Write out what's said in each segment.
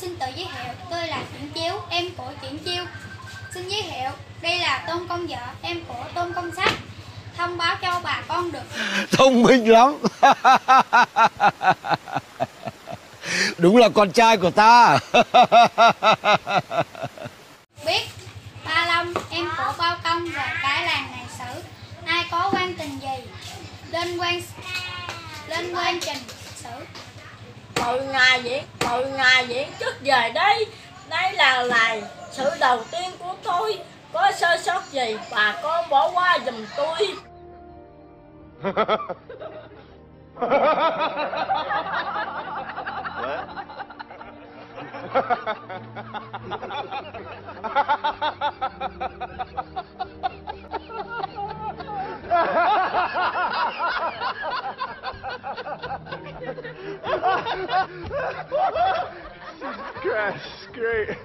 xin tự giới thiệu, tôi là Triển Chiếu, em của Triển Chiêu. Xin giới thiệu, đây là Tôn Công Vợ, em của Tôn Công Sách. Thông báo cho bà con được thông minh lắm đúng là con trai của ta biết Ba Long, em của Bao Công về cái làng này xử. Ai có quan tình gì, lên quan lên quan trình xử từ ngày diễn từ ngày diễn chức về đây đây là ngày sự đầu tiên của tôi. Có sơ sót gì, bà con bỏ qua giùm tôi. Gosh, great.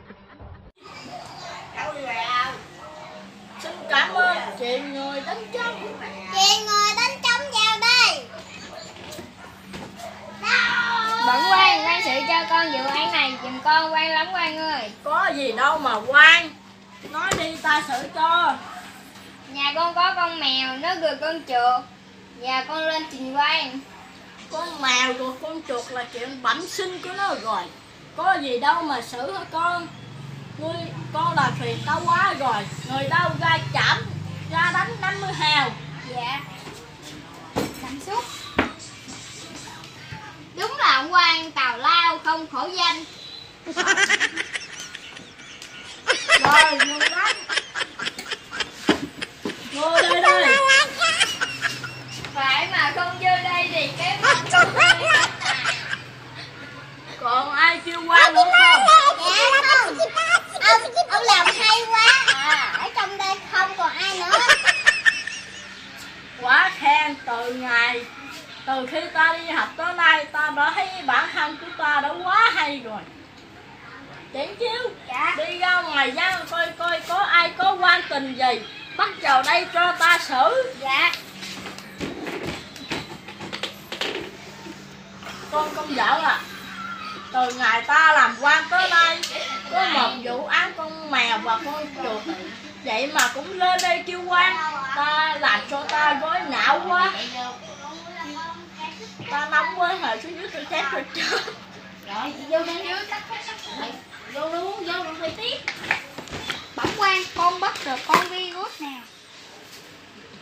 xin cảm ơn chị người đánh trống Chị người đánh trống vào đây. Bẩm quan, quan sự cho con vụ án này giùm con quan lắm quan ơi. có gì đâu mà quan nói đi ta xử cho Nhà con có con mèo, nó gửi con chuột. Và con lên trình quan. Con mèo rồi con chuột là chuyện bẩm sinh của nó rồi có gì đâu mà xử hả con ngươi con là thuyền tao quá rồi người đâu ra chạm ra đánh 50 hào Dạ. Cảm xúc. Đúng là ông quan tào lao không khổ danh. rồi người đánh ngồi đây đây Phải mà không vô đây thì cái mặt con hơi hết à. còn ai kêu qua nữa không Dạ không. Ông, ông làm hay quá. À, ở trong đây không còn ai nữa. quá khen từ ngày từ khi ta đi học tới nay ta đã thấy bản thân của ta đã quá hay rồi. Triển chiếu Dạ. đi ra ngoài dân coi coi có ai có quan tình gì. Bắt vào đây cho ta xử. Dạ. con công vợ à từ ngày ta làm quan tới đây có một vụ án con mèo và con chuột. Vậy mà cũng lên đây kêu quan ta làm cho ta gói não quá ta nóng quá hồi xuống dưới tôi chết rồi chết Rồi, vô đây dưới cắt. Vô luôn, vô luôn đi tiếp. Bẩm quan, con bắt được con virus nào?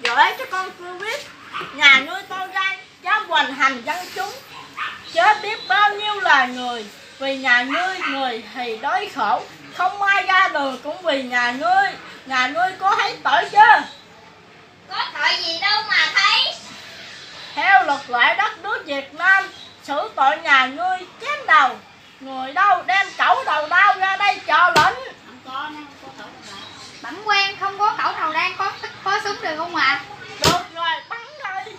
giỏi cho con covid nhà nuôi tôi ra dám hoành hành dân chúng chết biết bao nhiêu là người vì nhà ngươi người thì đói khổ không ai ra đường cũng vì nhà ngươi nhà ngươi có tội nhà ngươi chém đầu. Người đâu đem cẩu đầu đao ra đây chờ lệnh? Bẩm quan, không có cẩu đầu đan có có súng được không ạ? được rồi bắn đi.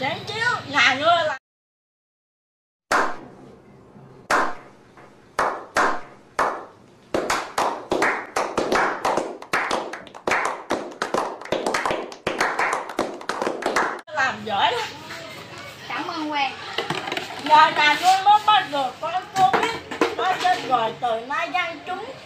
Chán chiếu nhà ngươi là làm giỏi lắm Cảm ơn quan. nhờ nhà ngươi mới bắt được con cô biết nó chết rồi từ nay dân chúng